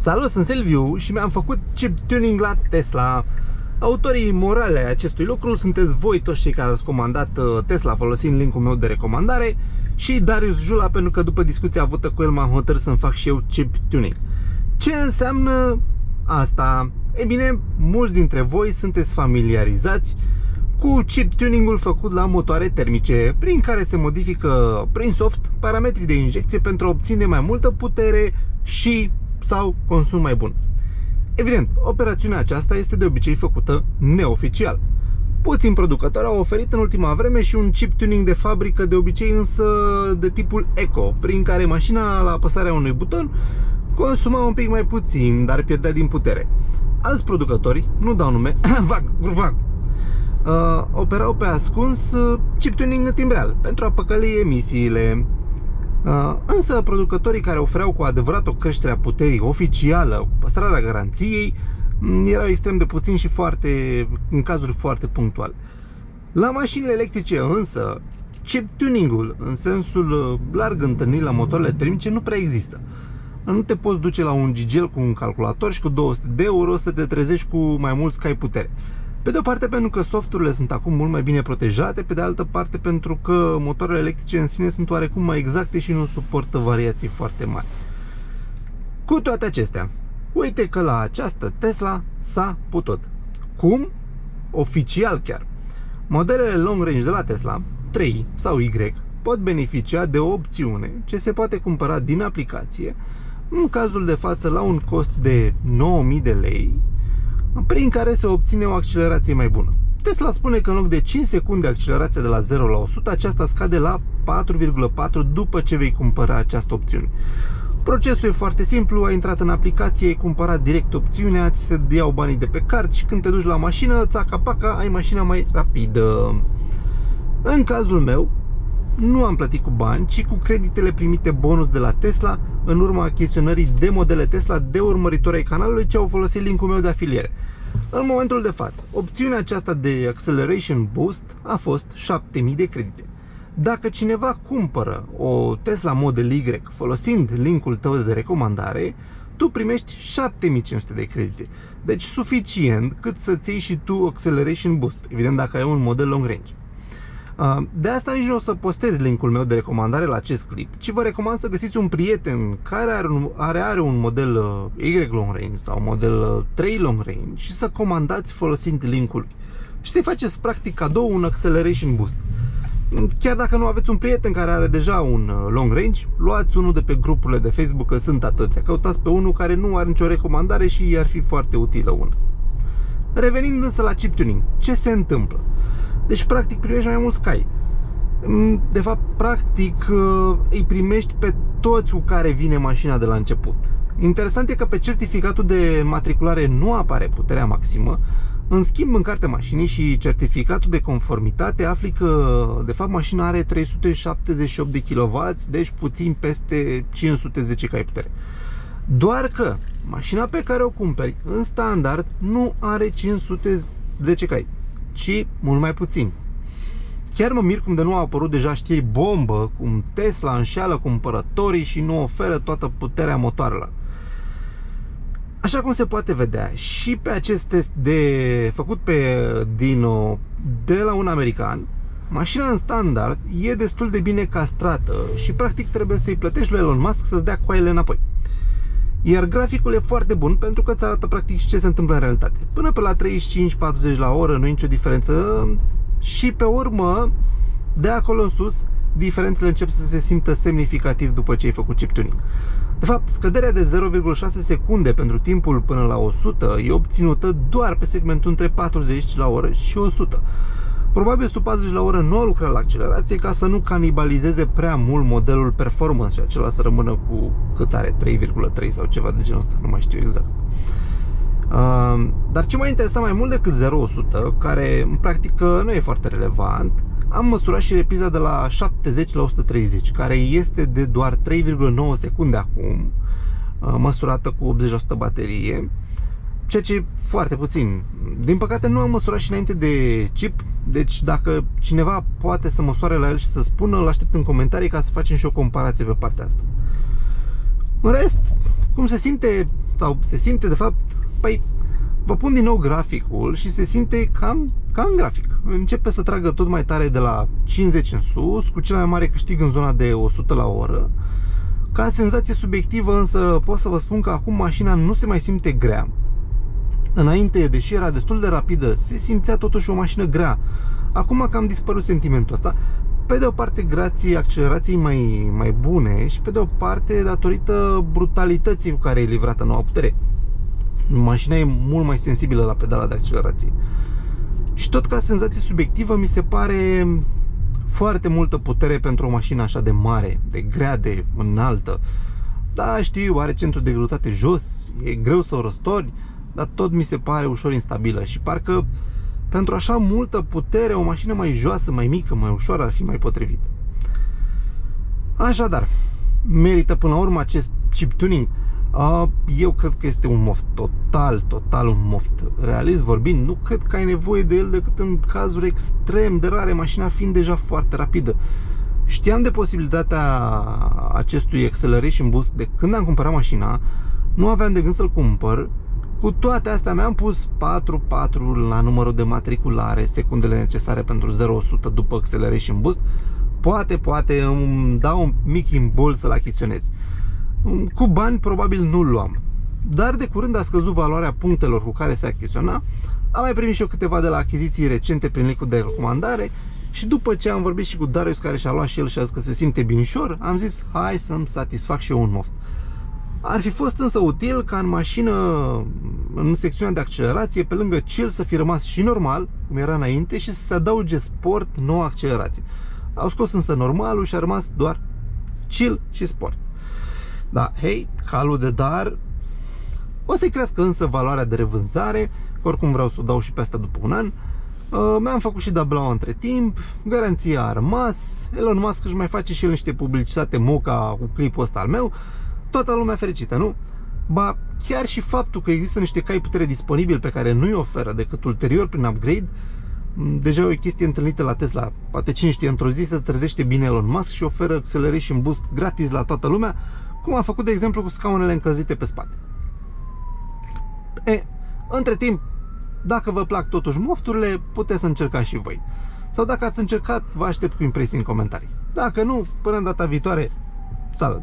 Salut, sunt Silviu și mi-am făcut chip tuning la Tesla. Autorii morale ai acestui lucru sunteți voi toți cei care ați comandat uh, Tesla folosind linkul meu de recomandare și Darius Jula pentru că după discuția avută cu el m-am hotărât să-mi fac și eu chip tuning. Ce înseamnă asta? E bine, mulți dintre voi sunteți familiarizați cu chip tuning-ul făcut la motoare termice, prin care se modifică prin soft parametrii de injecție pentru a obține mai multă putere și sau consum mai bun. Evident, operațiunea aceasta este de obicei făcută neoficial. Puțin producători au oferit în ultima vreme și un chip tuning de fabrică, de obicei însă de tipul Eco, prin care mașina la apăsarea unui buton consuma un pic mai puțin, dar pierdea din putere. Alți producători, nu dau nume, vag, vag, uh, operau pe ascuns uh, chip tuning timbreal pentru a păcăli emisiile, Uh, însă producătorii care ofereau cu adevărat o creștere a puterii oficială, cu păstrarea garanției, mm, erau extrem de puțini și foarte, în cazuri foarte punctuale. La mașinile electrice însă, chip tuning-ul, în sensul uh, larg întâlnit la motoarele termice, nu prea există. Nu te poți duce la un gigel cu un calculator și cu 200 de euro să te trezești cu mai mulți cai putere. Pe de o parte pentru că softurile sunt acum mult mai bine protejate, pe de altă parte pentru că motoarele electrice în sine sunt oarecum mai exacte și nu suportă variații foarte mari. Cu toate acestea, uite că la această Tesla s-a putut. Cum? Oficial chiar. Modelele long range de la Tesla, 3 sau Y, pot beneficia de o opțiune ce se poate cumpăra din aplicație, în cazul de față la un cost de 9000 de lei prin care se obține o accelerație mai bună. Tesla spune că în loc de 5 secunde accelerația de la 0 la 100, aceasta scade la 4,4 după ce vei cumpăra această opțiune. Procesul e foarte simplu, ai intrat în aplicație, ai cumpărat direct opțiunea, ți se iau banii de pe card și când te duci la mașină, țaca-paca, ai mașina mai rapidă. În cazul meu, nu am plătit cu bani, ci cu creditele primite bonus de la Tesla în urma achiziționării de modele Tesla de urmăritori ai canalului ce au folosit linkul meu de afiliere. În momentul de față, opțiunea aceasta de Acceleration Boost a fost 7000 de credite. Dacă cineva cumpără o Tesla Model Y folosind linkul tău de recomandare, tu primești 7500 de credite. Deci suficient cât să-ți iei și tu Acceleration Boost, evident dacă ai un model long range. De asta nici nu o să postez linkul meu de recomandare la acest clip, ci vă recomand să găsiți un prieten care are, un, are, are un model uh, Y long range sau model 3 uh, long range și să comandați folosind linkul și să-i faceți practic cadou un acceleration boost. Chiar dacă nu aveți un prieten care are deja un uh, long range, luați unul de pe grupurile de Facebook, că sunt atâția. Căutați pe unul care nu are nicio recomandare și ar fi foarte utilă una. Revenind însă la chip tuning, ce se întâmplă? Deci, practic, primești mai mulți cai. Mm, de fapt, practic, uh, îi primești pe toți cu care vine mașina de la început. Interesant e că pe certificatul de matriculare nu apare puterea maximă, în schimb, în cartea mașinii și certificatul de conformitate afli că, de fapt, mașina are 378 de kW, deci puțin peste 510 cai putere. Doar că mașina pe care o cumperi în standard nu are 510 cai ci mult mai puțin. Chiar mă mir cum de nu au apărut deja știri bombă, cum Tesla înșeală cumpărătorii și nu oferă toată puterea motoarelor. Așa cum se poate vedea, și pe acest test de, făcut pe Dino de la un american, mașina în standard e destul de bine castrată și practic trebuie să-i plătești lui Elon Musk să-ți dea coaile înapoi. Iar graficul e foarte bun pentru că îți arată practic ce se întâmplă în realitate. Până pe la 35-40 la oră nu e nicio diferență și pe urmă, de acolo în sus, diferențele încep să se simtă semnificativ după ce ai făcut chip tuning. De fapt, scăderea de 0,6 secunde pentru timpul până la 100 e obținută doar pe segmentul între 40 la oră și 100. Probabil sub 40 la oră nu a lucrat la accelerație ca să nu canibalizeze prea mult modelul performance și acela să rămână cu cât are 3,3 sau ceva de genul ăsta, nu mai știu exact. Uh, dar ce m-a interesat mai mult decât 0-100, care în practică nu e foarte relevant, am măsurat și repriza de la 70 la 130, care este de doar 3,9 secunde acum, uh, măsurată cu 80% baterie ceea ce e foarte puțin. Din păcate nu am măsurat și înainte de chip, deci dacă cineva poate să măsoare la el și să spună, îl aștept în comentarii ca să facem și o comparație pe partea asta. În rest, cum se simte sau se simte de fapt, păi vă pun din nou graficul și se simte cam, cam grafic. Începe să tragă tot mai tare de la 50 în sus, cu cel mai mare câștig în zona de 100 la oră. Ca senzație subiectivă însă pot să vă spun că acum mașina nu se mai simte grea. Înainte, deși era destul de rapidă, se simțea totuși o mașină grea. Acum cam dispărut sentimentul ăsta. Pe de o parte grație accelerației mai, mai bune și pe de o parte datorită brutalității cu care e livrată noua putere. Mașina e mult mai sensibilă la pedala de accelerație. Și tot ca senzație subiectivă mi se pare foarte multă putere pentru o mașină așa de mare, de grea, de înaltă. Da, știu, are centru de greutate jos, e greu să o răstori, dar tot mi se pare ușor instabilă și parcă pentru așa multă putere o mașină mai joasă, mai mică, mai ușoară ar fi mai potrivit. Așadar, merită până la urmă acest chip tuning? Eu cred că este un moft, total, total un moft. Realist vorbind, nu cred că ai nevoie de el decât în cazuri extrem de rare, mașina fiind deja foarte rapidă. Știam de posibilitatea acestui acceleration boost de când am cumpărat mașina, nu aveam de gând să-l cumpăr. Cu toate astea mi-am pus 4-4 la numărul de matriculare, secundele necesare pentru 0-100 după acceleration boost. Poate, poate îmi dau un mic imbold să-l achiziționez. Cu bani probabil nu-l luam. Dar de curând a scăzut valoarea punctelor cu care se achiziționa. Am mai primit și eu câteva de la achiziții recente prin linkul de recomandare și după ce am vorbit și cu Darius care și-a luat și el și a zis că se simte binișor, am zis hai să-mi satisfac și eu un moft. Ar fi fost însă util ca în mașină, în secțiunea de accelerație, pe lângă chill să fi rămas și normal, cum era înainte, și să se adauge sport, nouă accelerație. Au scos însă normalul și a rămas doar chill și sport. Da, hei, calul de dar o să-i crească însă valoarea de revânzare, oricum vreau să o dau și pe asta după un an. Uh, mi-am făcut și dublau între timp, garanția a rămas, Elon Musk își mai face și el niște publicitate moca cu clipul ăsta al meu, toată lumea fericită, nu? Ba, chiar și faptul că există niște cai putere disponibil pe care nu-i oferă decât ulterior prin upgrade, deja e o chestie întâlnită la Tesla, poate cine știe, într-o zi se trezește bine Elon Musk și oferă acceleration boost gratis la toată lumea, cum a făcut de exemplu cu scaunele încălzite pe spate. E, între timp, dacă vă plac totuși mofturile, puteți să încercați și voi. Sau dacă ați încercat, vă aștept cu impresii în comentarii. Dacă nu, până în data viitoare, salut!